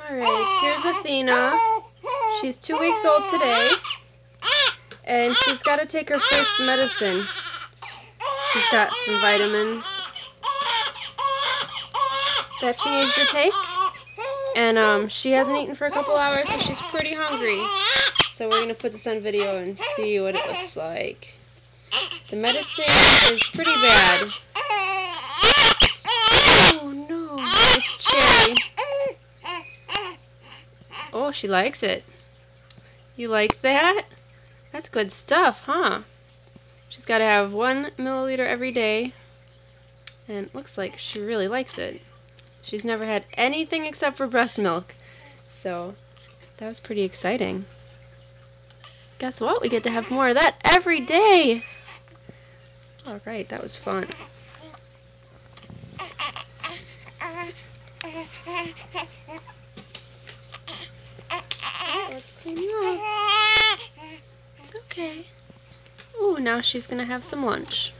Alright, here's Athena. She's two weeks old today. And she's got to take her first medicine. She's got some vitamins that she needs to take. And um, she hasn't eaten for a couple hours, so she's pretty hungry. So we're going to put this on video and see what it looks like. The medicine is pretty bad. Oh, she likes it. You like that? That's good stuff, huh? She's got to have one milliliter every day. And it looks like she really likes it. She's never had anything except for breast milk. So, that was pretty exciting. Guess what? We get to have more of that every day. Alright, that was fun. Okay. Ooh, now she's to have some lunch.